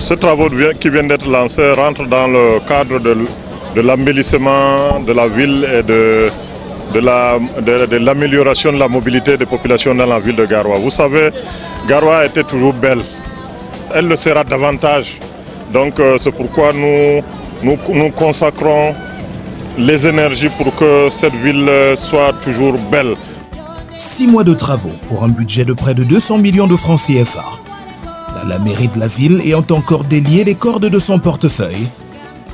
Ce travaux qui vient d'être lancé rentre dans le cadre de, de l'embellissement de la ville et de, de l'amélioration de, la mobilité des populations dans la ville de Garoua. Vous savez, Garoua était toujours belle. Elle le sera davantage. Donc euh, c'est pourquoi nous, nous, nous consacrons les énergies pour que cette ville soit toujours belle. Six mois de travaux pour un budget de près de 200 millions de francs CFA. La mairie de la ville ayant encore délié les cordes de son portefeuille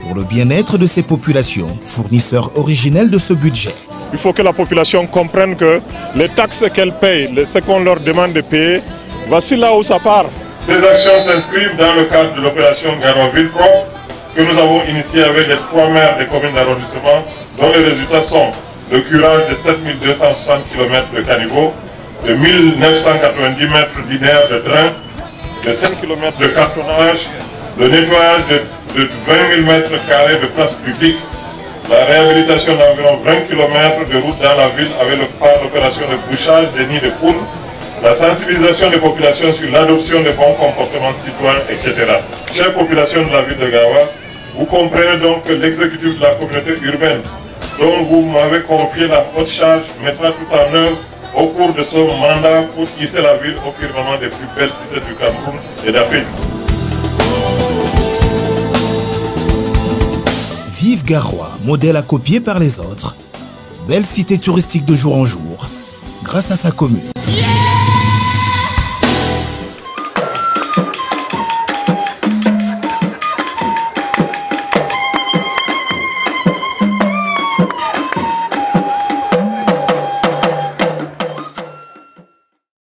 pour le bien-être de ses populations, fournisseurs originels de ce budget. Il faut que la population comprenne que les taxes qu'elle paye, ce qu'on leur demande de payer, voici là où ça part. Ces actions s'inscrivent dans le cadre de l'opération Garoua-Ville que nous avons initiée avec les trois maires des communes d'arrondissement dont les résultats sont le curage de 7260 km de caniveau, de 1990 mètres linéaires de drain, de 7 km de cartonnage, le nettoyage de, de 20 000 mètres carrés de places publiques, la réhabilitation d'environ 20 km de routes dans la ville avec l'opération de bouchage des nids de poules, la sensibilisation des populations sur l'adoption des bons comportements citoyens, etc. Chères populations de la ville de Gawa, vous comprenez donc que l'exécutif de la communauté urbaine dont vous m'avez confié la haute charge mettra tout en œuvre au cours de son mandat pour hisser la ville au firmament des plus belles cités du Cameroun et d'Afrique. Vive Garoua, modèle à copier par les autres. Belle cité touristique de jour en jour, grâce à sa commune.